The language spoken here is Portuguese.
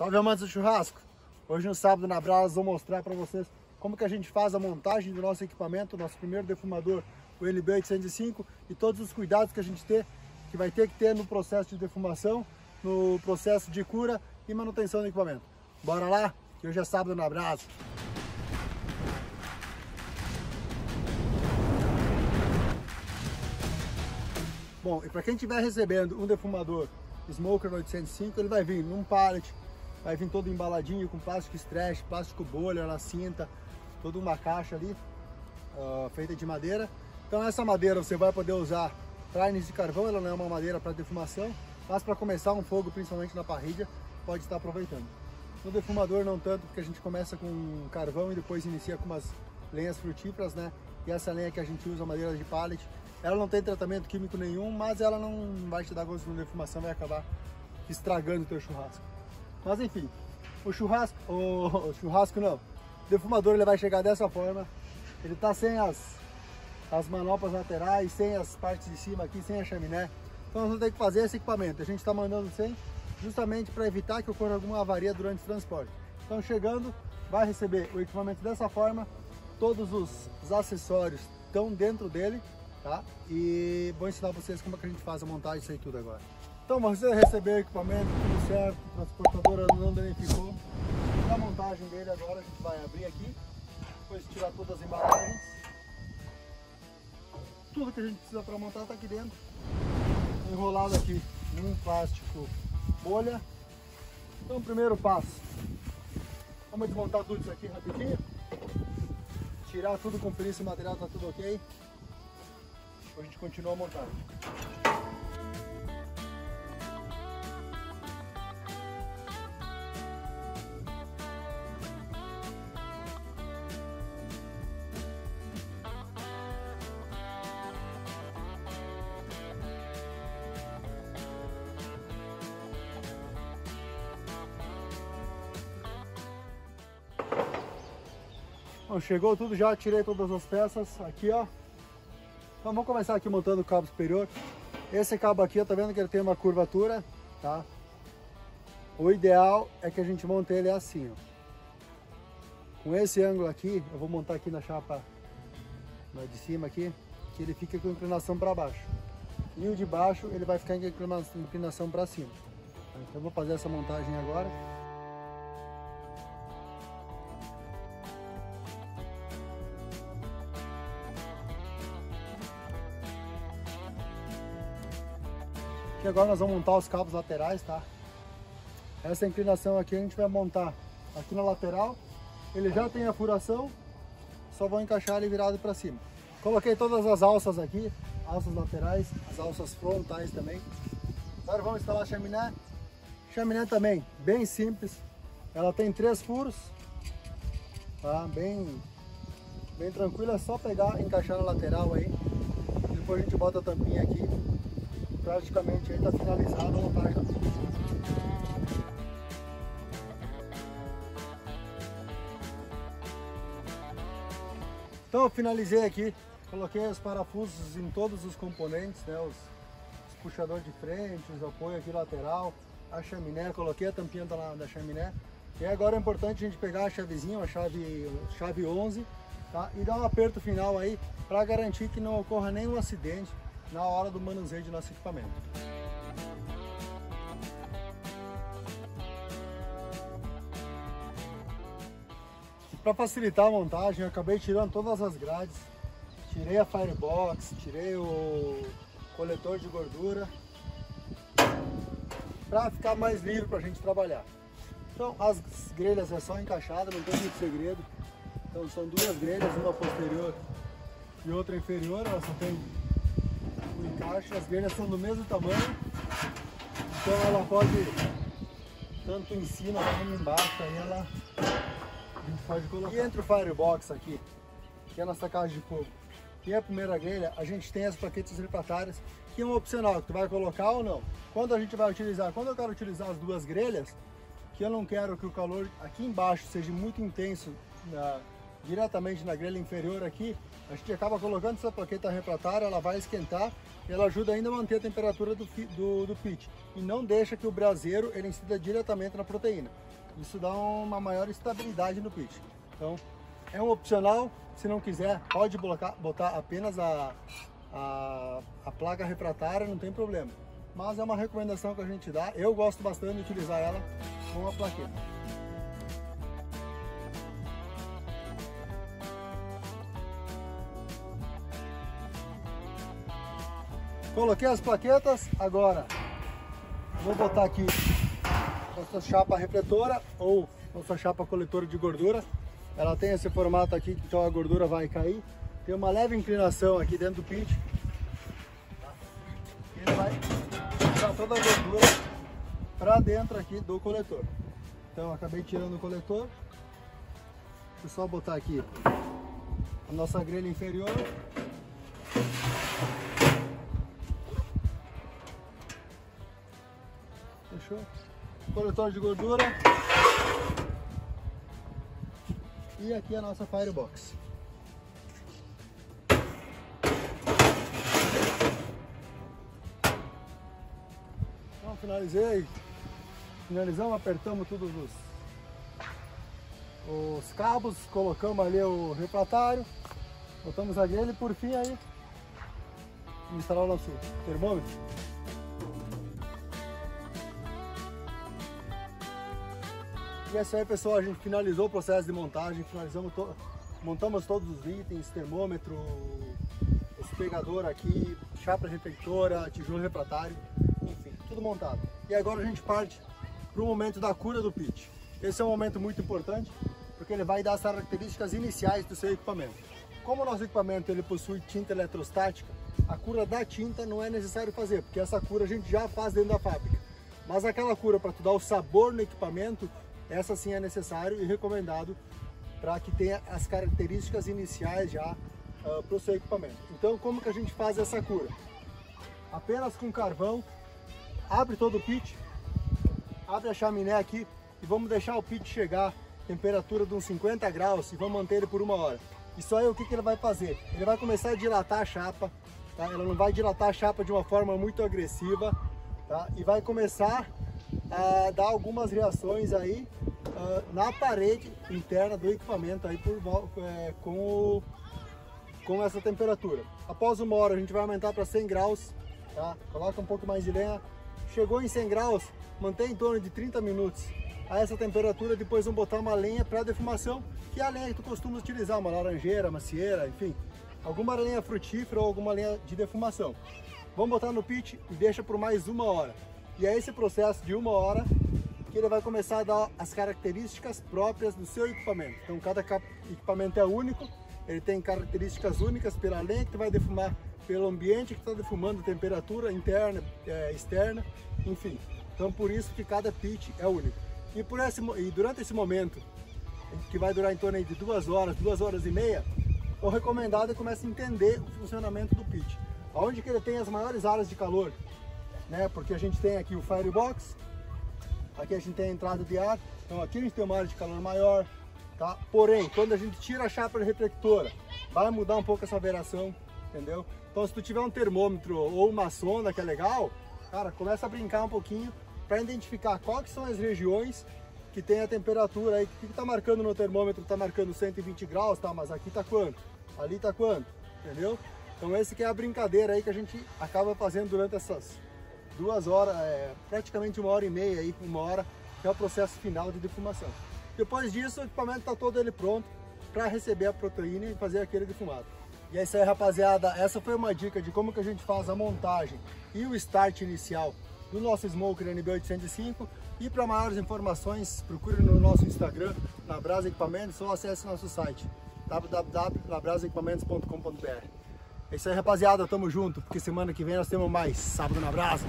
Salve amantes do churrasco! Hoje no sábado na Brasa vou mostrar para vocês como que a gente faz a montagem do nosso equipamento, nosso primeiro defumador, o LB805 e todos os cuidados que a gente tem, que vai ter que ter no processo de defumação, no processo de cura e manutenção do equipamento. Bora lá, que hoje é sábado na Brasa! Bom, e para quem estiver recebendo um defumador Smoker 805, ele vai vir num pallet, vai vir todo embaladinho com plástico stretch, plástico bolha na cinta, toda uma caixa ali uh, feita de madeira. Então essa madeira você vai poder usar para de carvão, ela não é uma madeira para defumação, mas para começar um fogo, principalmente na parrilha, pode estar aproveitando. No defumador não tanto, porque a gente começa com carvão e depois inicia com umas lenhas frutíferas, né? E essa lenha que a gente usa, madeira de pallet, ela não tem tratamento químico nenhum, mas ela não vai te dar gosto de defumação, vai acabar estragando o teu churrasco. Mas enfim, o churrasco, o, churrasco não, o defumador ele vai chegar dessa forma, ele tá sem as, as manoplas laterais, sem as partes de cima aqui, sem a chaminé. Então nós vamos ter que fazer esse equipamento, a gente está mandando sem, justamente para evitar que ocorra alguma avaria durante o transporte. Então chegando, vai receber o equipamento dessa forma, todos os, os acessórios estão dentro dele, tá? E vou ensinar vocês como é que a gente faz a montagem disso aí tudo agora. Então você recebeu o equipamento, tudo certo, o transportador não danificou. A montagem dele agora a gente vai abrir aqui, depois tirar todas as embalagens. Tudo que a gente precisa para montar está aqui dentro, enrolado aqui em um plástico bolha. Então primeiro passo, vamos desmontar tudo isso aqui rapidinho, tirar tudo com perícia, o material está tudo ok. Depois a gente continua a montar. Bom, chegou tudo já, tirei todas as peças aqui, ó. Então vamos começar aqui montando o cabo superior. Esse cabo aqui, ó, tá vendo que ele tem uma curvatura, tá? O ideal é que a gente monte ele assim, ó. Com esse ângulo aqui, eu vou montar aqui na chapa de cima aqui, que ele fica com inclinação para baixo. E o de baixo, ele vai ficar com inclinação para cima. Então eu vou fazer essa montagem agora. Agora nós vamos montar os cabos laterais, tá? Essa inclinação aqui a gente vai montar aqui na lateral. Ele já tem a furação, só vou encaixar ele virado para cima. Coloquei todas as alças aqui, alças laterais, as alças frontais também. Agora vamos instalar a chaminé. Chaminé também, bem simples. Ela tem três furos, tá? Bem, bem tranquila, é só pegar encaixar na lateral aí. Depois a gente bota a tampinha aqui praticamente está finalizada a montagem. Então eu finalizei aqui, coloquei os parafusos em todos os componentes, né, os, os puxadores de frente, os apoios aqui lateral, a chaminé, coloquei a tampinha da, da chaminé. E agora é importante a gente pegar a chavezinha, a chave, chave 11, tá? e dar um aperto final aí para garantir que não ocorra nenhum acidente na hora do manuseio de nosso equipamento. Para facilitar a montagem, eu acabei tirando todas as grades, tirei a firebox, tirei o coletor de gordura, para ficar mais livre para a gente trabalhar. Então as grelhas é só encaixada, não tem muito segredo. Então são duas grelhas, uma posterior e outra inferior, ela só tem encaixe, as grelhas são do mesmo tamanho, então ela pode, tanto em cima como embaixo, aí ela a gente pode colocar. E entre o firebox aqui, que é a nossa caixa de fogo, e a primeira grelha, a gente tem as plaquetas refratárias, que é um opcional, que tu vai colocar ou não. Quando a gente vai utilizar, quando eu quero utilizar as duas grelhas, que eu não quero que o calor aqui embaixo seja muito intenso na, diretamente na grelha inferior aqui, a gente acaba colocando essa plaqueta refratária, ela vai esquentar e ela ajuda ainda a manter a temperatura do, do, do pit e não deixa que o braseiro ele incida diretamente na proteína. Isso dá uma maior estabilidade no pit. Então, é um opcional, se não quiser, pode botar, botar apenas a, a, a placa refratária, não tem problema. Mas é uma recomendação que a gente dá, eu gosto bastante de utilizar ela com a plaqueta. Coloquei as plaquetas, agora vou botar aqui nossa chapa refletora ou nossa chapa coletora de gordura. Ela tem esse formato aqui, então a gordura vai cair. Tem uma leve inclinação aqui dentro do pit. Ele vai tirar toda a gordura para dentro aqui do coletor. Então acabei tirando o coletor. Vou só botar aqui a nossa grelha inferior. Fechou? Coletor de gordura. E aqui a nossa Firebox. Então finalizei. Finalizamos, apertamos todos os, os cabos, colocamos ali o refratário, botamos a grelha e por fim aí instalar o nosso termômetro. E é isso aí pessoal, a gente finalizou o processo de montagem, finalizamos to montamos todos os itens, termômetro, esse pegador aqui, chapa reflectora, tijolo refratário, enfim, tudo montado. E agora a gente parte para o momento da cura do pit. Esse é um momento muito importante, porque ele vai dar as características iniciais do seu equipamento. Como o nosso equipamento ele possui tinta eletrostática, a cura da tinta não é necessário fazer, porque essa cura a gente já faz dentro da fábrica. Mas aquela cura para tu dar o sabor no equipamento, essa sim é necessário e recomendado para que tenha as características iniciais já uh, para o seu equipamento. Então, como que a gente faz essa cura? Apenas com carvão, abre todo o pit, abre a chaminé aqui e vamos deixar o pit chegar a temperatura de uns 50 graus e vamos manter ele por uma hora. Isso aí o que, que ele vai fazer? Ele vai começar a dilatar a chapa, tá? Ela não vai dilatar a chapa de uma forma muito agressiva, tá? E vai começar a dar algumas reações aí uh, na parede interna do equipamento aí por, é, com, o, com essa temperatura. Após uma hora a gente vai aumentar para 100 graus, tá? Coloca um pouco mais de lenha. Chegou em 100 graus, mantém em torno de 30 minutos a essa temperatura, depois vamos botar uma lenha para defumação, que é a lenha que tu costuma utilizar, uma laranjeira, macieira, enfim, alguma lenha frutífera ou alguma lenha de defumação. Vamos botar no pit e deixa por mais uma hora. E é esse processo de uma hora que ele vai começar a dar as características próprias do seu equipamento. Então cada equipamento é único, ele tem características únicas pela lenha que vai defumar, pelo ambiente que está defumando, temperatura interna, é, externa, enfim. Então por isso que cada pit é único. E, por esse, e durante esse momento, que vai durar em torno de duas horas, duas horas e meia, o recomendado é começar a entender o funcionamento do pit. Onde que ele tem as maiores áreas de calor, né? Porque a gente tem aqui o firebox, aqui a gente tem a entrada de ar, então aqui a gente tem uma área de calor maior, tá? Porém, quando a gente tira a chapa reflectora, vai mudar um pouco essa variação, entendeu? Então se tu tiver um termômetro ou uma sonda que é legal, cara, começa a brincar um pouquinho para identificar quais são as regiões que tem a temperatura aí, que está marcando no termômetro, está marcando 120 graus, tá? Mas aqui tá quanto? Ali tá quanto? Entendeu? Então esse que é a brincadeira aí que a gente acaba fazendo durante essas duas horas, é, praticamente uma hora e meia, aí, uma hora, que é o processo final de defumação. Depois disso, o equipamento está todo ele pronto para receber a proteína e fazer aquele defumado. E é isso aí, rapaziada. Essa foi uma dica de como que a gente faz a montagem e o start inicial do nosso Smoker NB805. E para maiores informações, procure no nosso Instagram, na Brasa Equipamentos, ou acesse nosso site www.labrasaequipamentos.com.br. É isso aí, rapaziada. Tamo junto, porque semana que vem nós temos mais Sábado na Brasa.